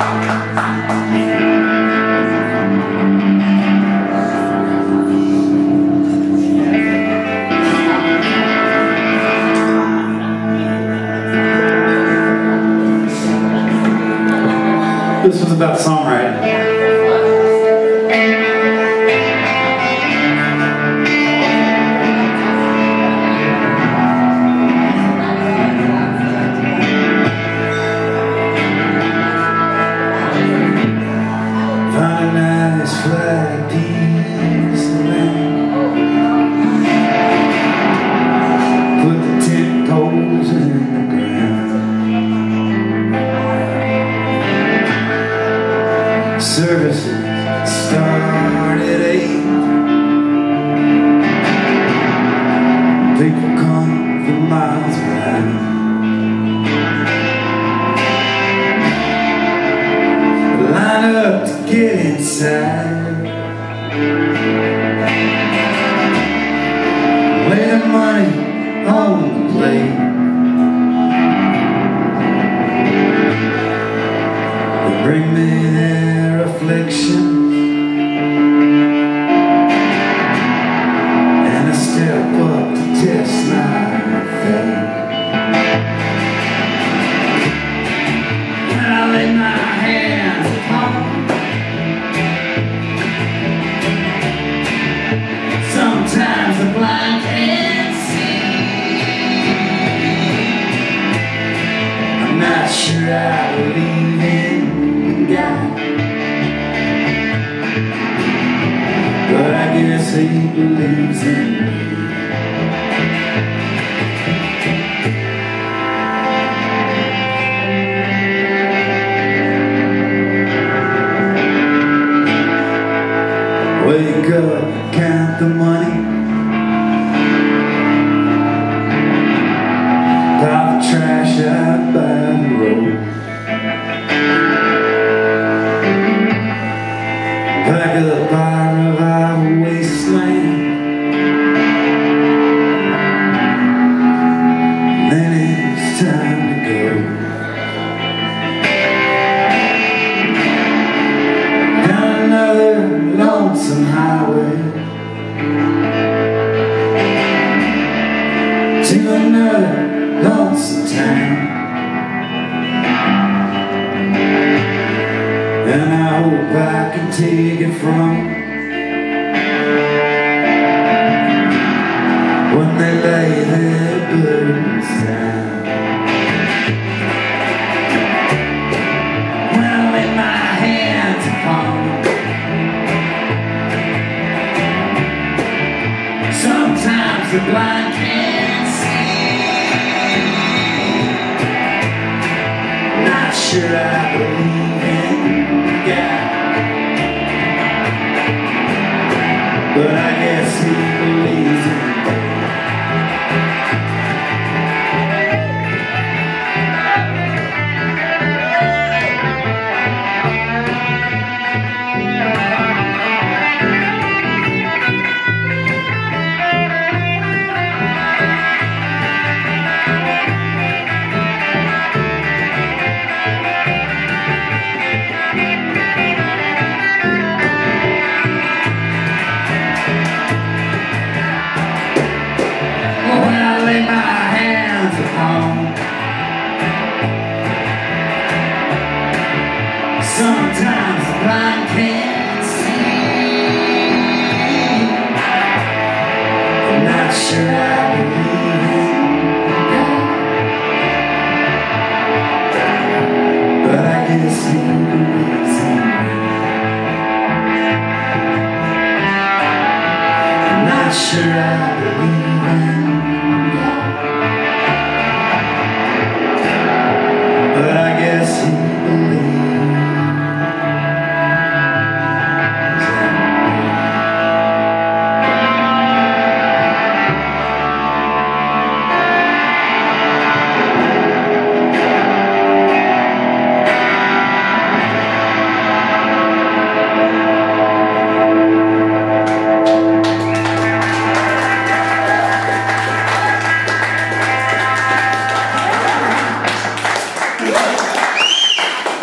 This was about songwriting. Services start at eight. People come from miles around. line up to get inside. Lay the money on the plate. Bring me their affliction. And I step up to test my faith. When I lay my hands upon Sometimes the blind can't see I'm not sure I believe believes in me. Wake up, count the money. Pile the trash out by the road another lonesome town. And I hope I can take it from when they lay their burdens down. When I lay my hands upon Sometimes the blind can't sure I believe in God But I guess he But